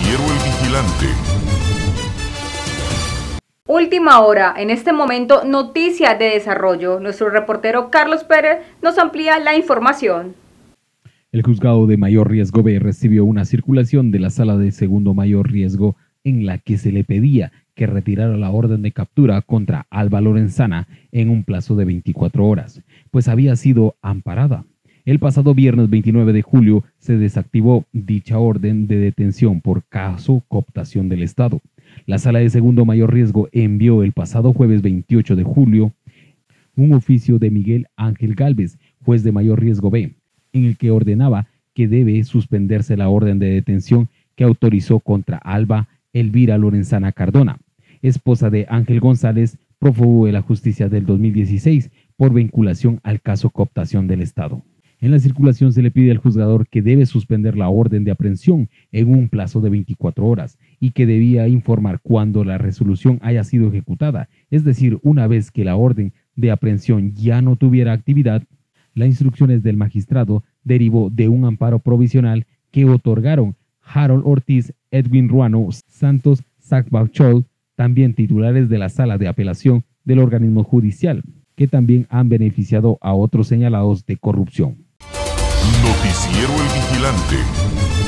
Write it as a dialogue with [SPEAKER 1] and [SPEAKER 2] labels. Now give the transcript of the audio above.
[SPEAKER 1] Noticiero El Vigilante.
[SPEAKER 2] Última hora, en este momento, noticias de desarrollo. Nuestro reportero Carlos Pérez nos amplía la información.
[SPEAKER 3] El juzgado de mayor riesgo B recibió una circulación de la sala de segundo mayor riesgo en la que se le pedía que retirara la orden de captura contra Alba Lorenzana en un plazo de 24 horas, pues había sido amparada. El pasado viernes 29 de julio se desactivó dicha orden de detención por caso cooptación del Estado. La sala de segundo mayor riesgo envió el pasado jueves 28 de julio un oficio de Miguel Ángel Galvez, juez de mayor riesgo B, en el que ordenaba que debe suspenderse la orden de detención que autorizó contra Alba Elvira Lorenzana Cardona, esposa de Ángel González, prófugo de la justicia del 2016 por vinculación al caso cooptación del Estado. En la circulación se le pide al juzgador que debe suspender la orden de aprehensión en un plazo de 24 horas y que debía informar cuando la resolución haya sido ejecutada, es decir, una vez que la orden de aprehensión ya no tuviera actividad, la instrucciones del magistrado derivó de un amparo provisional que otorgaron Harold Ortiz, Edwin Ruano, Santos Sacbachol, también titulares de la sala de apelación del organismo judicial, que también han beneficiado a otros señalados de corrupción.
[SPEAKER 1] Noticiero El Vigilante.